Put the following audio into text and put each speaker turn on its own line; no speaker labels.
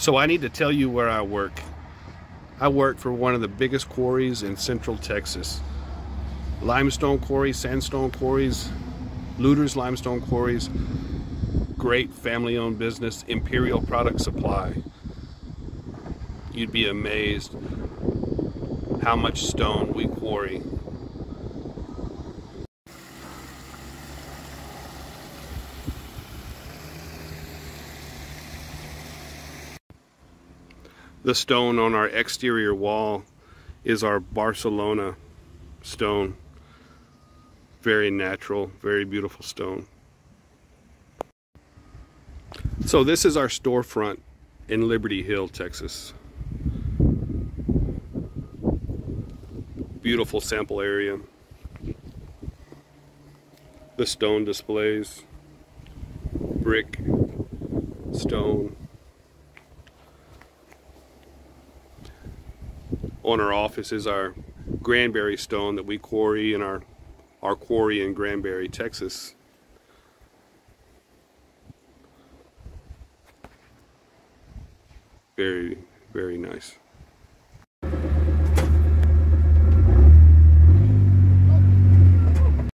So I need to tell you where I work. I work for one of the biggest quarries in central Texas. Limestone quarries, sandstone quarries, Lueders limestone quarries, great family owned business, Imperial Product Supply. You'd be amazed how much stone we quarry. The stone on our exterior wall is our Barcelona stone. Very natural, very beautiful stone. So this is our storefront in Liberty Hill, Texas. Beautiful sample area. The stone displays, brick, stone. On our office is our Granbury stone that we quarry in our, our quarry in Granbury, Texas. Very, very nice.